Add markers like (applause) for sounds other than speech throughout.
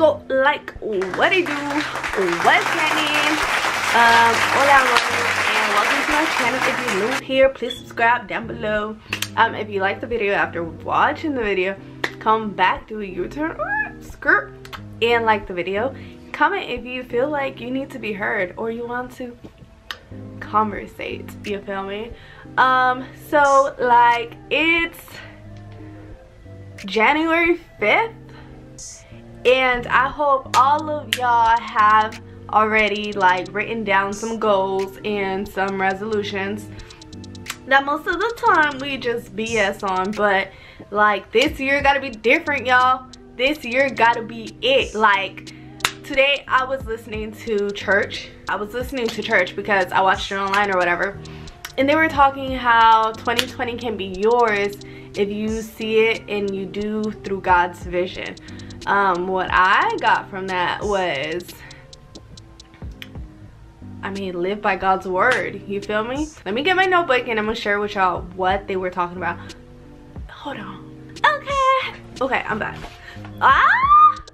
so like what I do? What's happening um hola and welcome to my channel. If you're new here please subscribe down below. Um if you like the video after watching the video come back do a u-turn skirt. And like the video. Comment if you feel like you need to be heard or you want to conversate. You feel me? Um so like it's january 5th and i hope all of y'all have already like written down some goals and some resolutions that most of the time we just bs on but like this year gotta be different y'all this year gotta be it like today I was listening to church. I was listening to church because I watched it online or whatever. And they were talking how 2020 can be yours if you see it and you do through God's vision. Um, what I got from that was, I mean, live by God's word. You feel me? Let me get my notebook and I'm gonna share with y'all what they were talking about. Hold on. Okay. Okay, I'm back. Ah!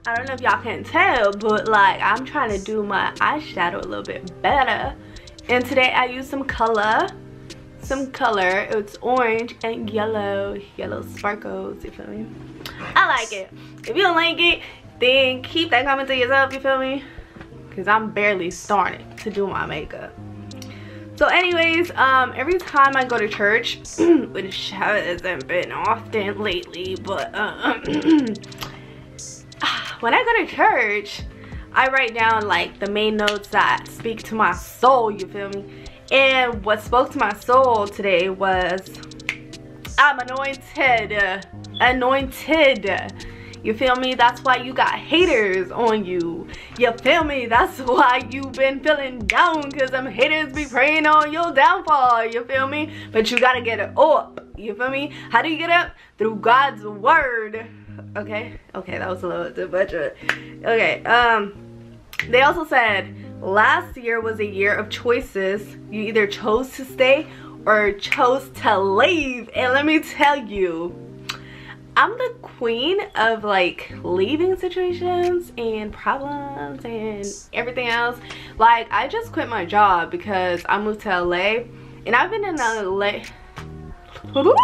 I don't know if y'all can tell, but like I'm trying to do my eyeshadow a little bit better. And today I used some color, some color. It's orange and yellow, yellow sparkles, you feel me? I like it. If you don't like it, then keep that comment to yourself, you feel me? Because I'm barely starting to do my makeup. So anyways, um, every time I go to church, (clears throat) which hasn't been often lately, but uh, (clears throat) when I go to church, I write down like the main notes that speak to my soul, you feel me? And what spoke to my soul today was I'm anointed, anointed. You feel me? That's why you got haters on you. You feel me? That's (laughs) why you been feeling down because them haters be praying on your downfall. You feel me? But you gotta get it up. You feel me? How do you get up? Through God's word okay okay that was a little too much okay um they also said last year was a year of choices. You either chose to stay or chose to leave. And let me tell you I'm the queen of like leaving situations and problems and everything else. Like I just quit my job because I moved to LA and I've been in LA (laughs)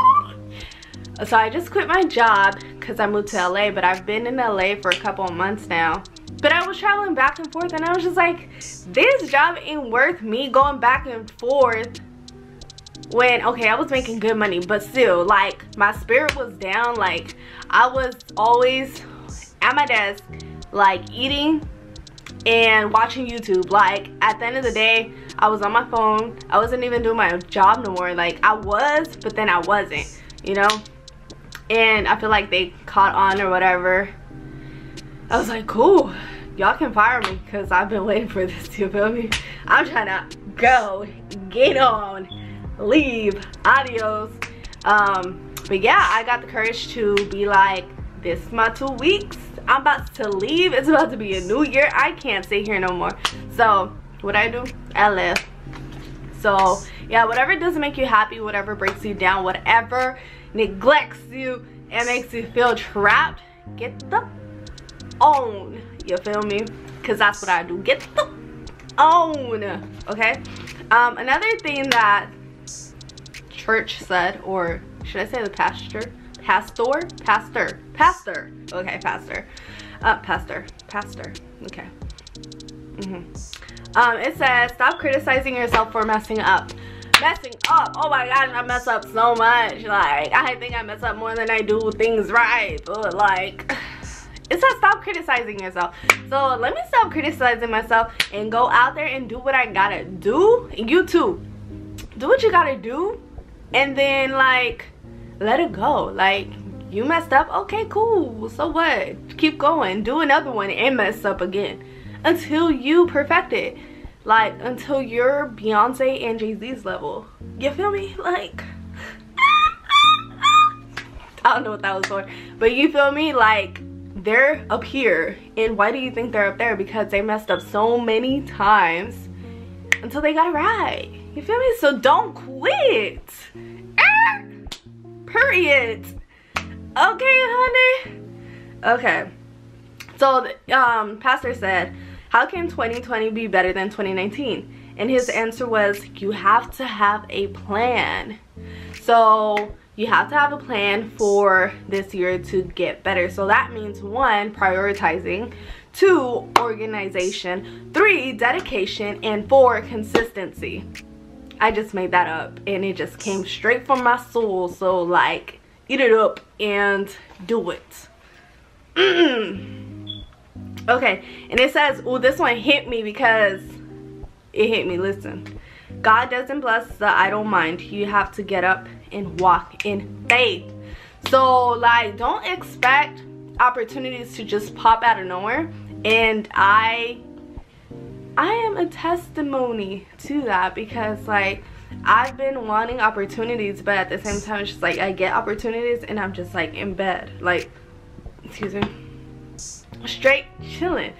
so I just quit my job because I moved to LA, but I've been in LA for a couple months now. But I was traveling back and forth and I was just like, this job ain't worth me going back and forth when, okay, I was making good money, but still, like, my spirit was down. Like, I was always at my desk, like, eating and watching YouTube. Like, at the end of the day, I was on my phone. I wasn't even doing my job no more. Like, I was, but then I wasn't, you know? and I feel like they caught on or whatever. I was like, cool, y'all can fire me because I've been waiting for this, you feel me? I'm trying to go, get on, leave, adios. Um, but yeah, I got the courage to be like, this is my two weeks. I'm about to leave. It's about to be a new year. I can't stay here no more. So what I do, I left. So yeah, whatever doesn't make you happy, whatever breaks you down, whatever neglects you and makes you feel trapped, get the own. You feel me? Because that's what I do. Get the own. Okay? Um, another thing that church said, or should I say the pastor? Pastor? Pastor. Pastor. Okay, pastor. Uh, pastor. Pastor. Okay. Mm -hmm. Um, it says, stop criticizing yourself for messing up messing up. Oh my gosh, I mess up so much. Like, I think I mess up more than I do things right. But like, criticizing yourself. So let me stop criticizing myself and go out there and do what I gotta do. You too. Do what you gotta do. And then like, let it go. Like, you messed up. Okay, cool. So what? Keep going. Do another one and mess up again. Until you perfect it like until you're Beyonce and Jay-Z's level. You feel me? Like (laughs) I don't know what that was for. But you feel me? Like they're up here. And why do you think they're up there? Because they messed up so many times until they got it right. You feel me? So don't quit. Ah! Period. Okay, honey. Okay. So um, pastor said, how can 2020 be better than 2019? And his answer was, you have to have a plan. So you have to have a plan for this year to get better. So that means one, prioritizing, two, organization, three, dedication, and four, consistency. I just made that up and it just came straight from my soul. So like, eat it up and do it. (clears throat) okay, and it says, oh, this one hit me because it hit me. Listen, God doesn't bless the idle mind. You have to get up and walk in faith. So like, don't expect opportunities to just pop out of nowhere. And I I am a testimony to that because like I've been wanting opportunities but at the same time it's just like I get opportunities and I'm just like in bed like excuse me straight chilling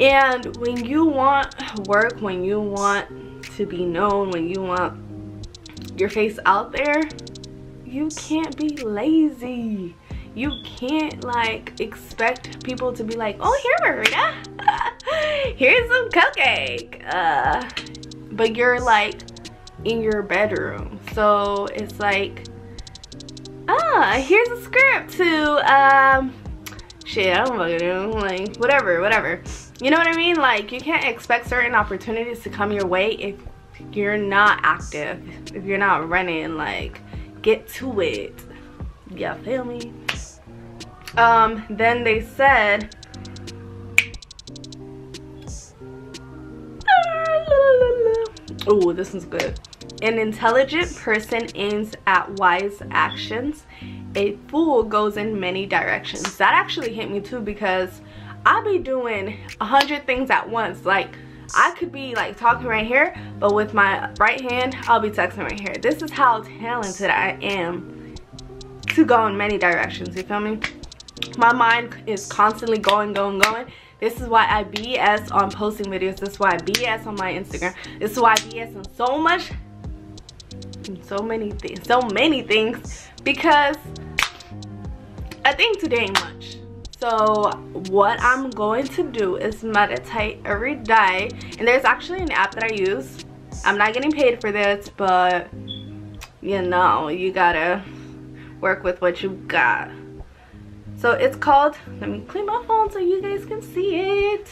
and when you want work when you want to be known when you want your face out there you can't be lazy. You can't like expect people to be like oh here (laughs) here's some cupcake. Uh but you're like in your bedroom. So it's like ah here's a script to um shit i don't fucking know like whatever whatever you know what i mean like you can't expect certain opportunities to come your way if you're not active if you're not running like get to it yeah feel me um, then they said, oh, this one's good. An intelligent person aims at wise actions. A fool goes in many directions. That actually hit me too because I be doing a hundred things at once. Like I could be like talking right here, but with my right hand, I'll be texting right here. This is how talented I am to go in many directions, you feel me? my mind is constantly going going going this is why i bs on posting videos this is why i bs on my instagram this is why i bs on so much so many things so many things because i think today ain't much. So what i'm going to do is meditate every day. And there's actually an app that i use. I'm not getting paid for this but you know you gotta work with what you got. So it's called, let me clean my phone so you guys can see it.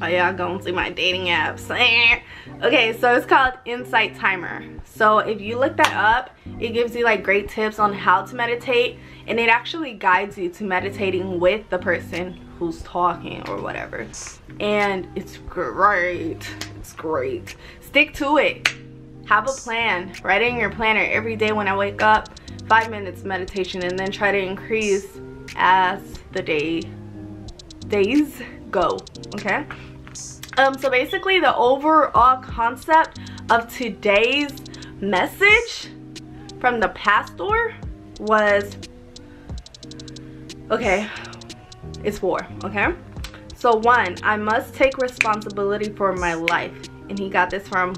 Oh yeah, go and see my dating apps. (laughs) okay, so it's called Insight Timer. So if you look that up, it gives you like great tips on how to meditate and it actually guides you to meditating with the person who's talking or whatever. And it's great. It's great. Stick to it. Have a plan. Write in your planner every day when I wake up five minutes meditation and then try to increase as the day days go okay? Um so basically the overall concept of today's message from the pastor was okay it's four okay? So one i must take responsibility for my life. And he got this from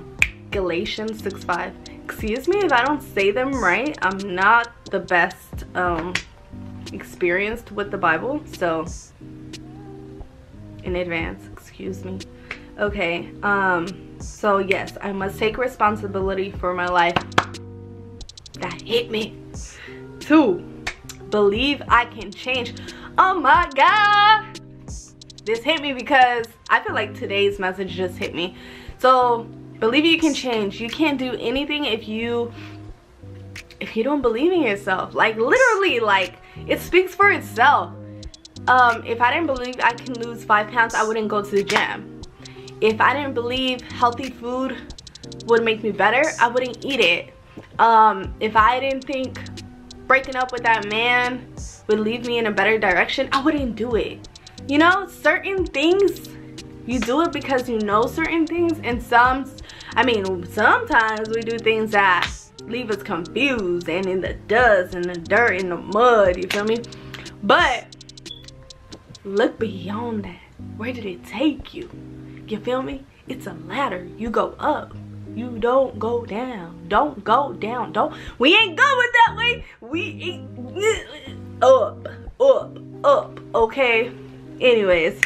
galatians 6 5 excuse me if I don't say them right. I'm not the best um, experienced with the Bible, so in advance, excuse me. Okay, um, so yes, I must take responsibility for my life. That hit me. Two, believe I can change. Oh my God. This hit me because I feel like today's message just hit me. So believe you can change you can't do anything if you if you don't believe in yourself like literally like it speaks for itself um if i didn't believe i can lose five pounds i wouldn't go to the gym. If i didn't believe healthy food would make me better i wouldn't eat it. Um if i didn't think breaking up with that man would lead me in a better direction i wouldn't do it. You know certain things you do it because you know certain things and some I mean, sometimes we do things that leave us confused and in the dust and the dirt and the mud, you feel me? But look beyond that. Where did it take you? You feel me? It's a ladder. You go up. You don't go down. Don't go down. Don't. We ain't going that way. We ain't up, up, up, okay anyways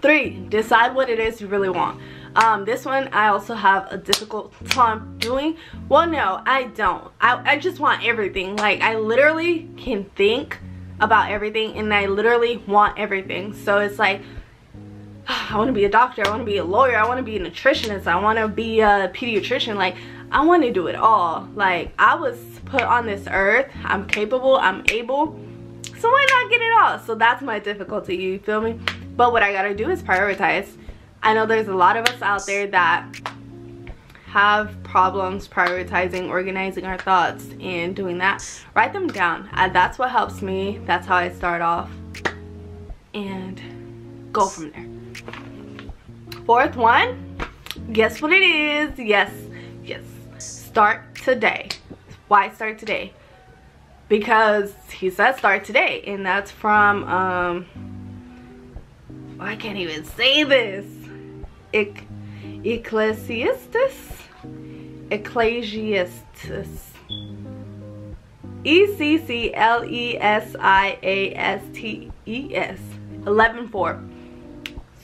three decide what it is you really want um this one i also have a difficult time doing well no i don't i, I just want everything like i literally can think about everything and i literally want everything so it's like (sighs) I want to be a doctor, I want to be a lawyer, I want to be a nutritionist, I want to be a pediatrician. Like, I want to do it all. Like, I was put on this earth. I'm capable, I'm able. So why not get it all? So that's my difficulty, you feel me? But what I got to do is prioritize. I know there's a lot of us out there that have problems prioritizing, organizing our thoughts, and doing that. Write them down. Uh, that's what helps me. That's how I start off. And go from there. Fourth one, guess what it is? Yes, yes, start today. Why start today? Because he said start today, and that's from, um, I can't even say this. Ec Ecclesiastes? Ecclesiastes. E-C-C-L-E-S-I-A-S-T-E-S. 11-4.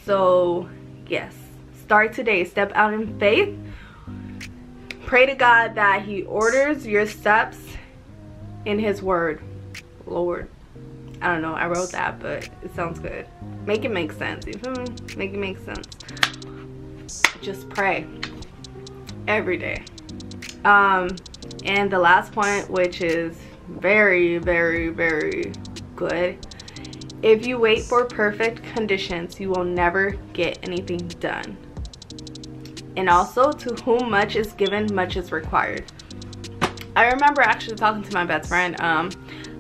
So yes. Start today. Step out in faith. Pray to god that he orders your steps in his word. Lord. I don't know. I wrote that but it sounds good. Make it make sense. You feel me? Make it make sense. Just pray every day um and the last point which is very very very good if you wait for perfect conditions, you will never get anything done. And also, to whom much is given, much is required. I remember actually talking to my best friend, um,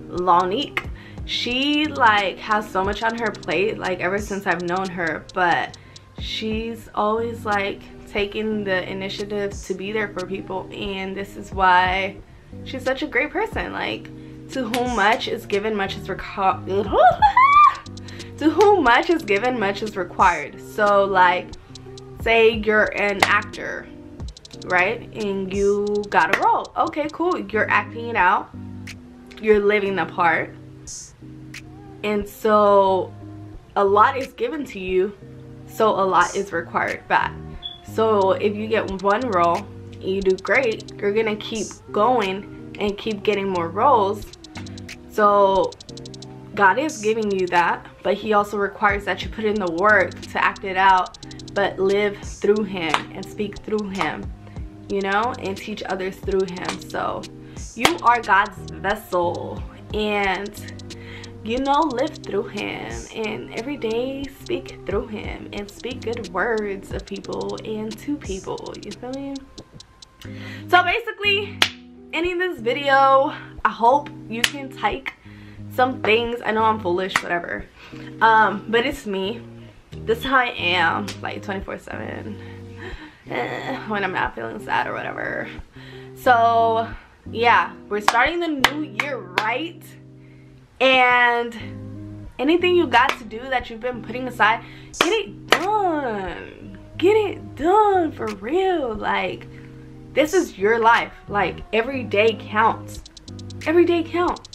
Lonique. She like has so much on her plate, like ever since I've known her, but she's always like taking the initiative to be there for people and this is why she's such a great person. Like to whom much is given, much is required. (laughs) to whom much is given, much is required. So like, say you're an actor, right? And you got a role. Okay, cool. You're acting it out. You're living the part. And so a lot is given to you, so a lot is required back. So if you get one role and you do great, you're gonna keep going and keep getting more roles. So God is giving you that, but he also requires that you put in the work to act it out, but live through him and speak through him, you know, and teach others through him. So you are God's vessel and you know live through him and every day speak through him and speak good words of people and to people you feel me? So basically ending this video i hope you can take some things i know i'm foolish whatever um but it's me this is how i am like 24 7 eh, when i'm not feeling sad or whatever. So yeah we're starting the new year right and anything you got to do that you've been putting aside get it done get it done for real like this is your life like every day counts every day counts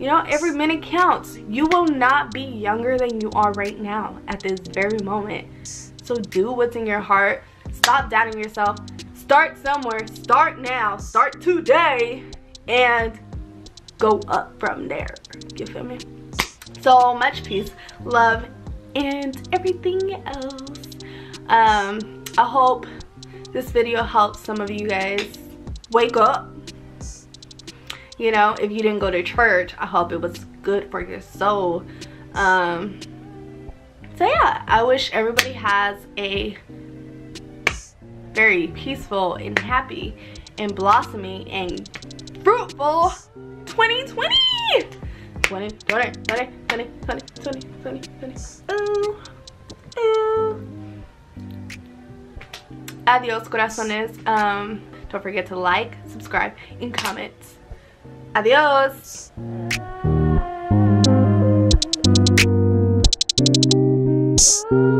you know, every minute counts. You will not be younger than you are right now at this very moment. So do what's in your heart. Stop doubting yourself. Start somewhere. Start now. Start today. And go up from there. You feel me? So much peace, love, and everything else. Um, I hope this video helps some of you guys wake up you know if you didn't go to church i hope it was good for your soul um so yeah i wish everybody has a very peaceful and happy and blossoming and fruitful 2020 20 20 20 20 20 20 20 20 ooh ooh adios corazones um don't forget to like subscribe and comment Adiós. Thank you.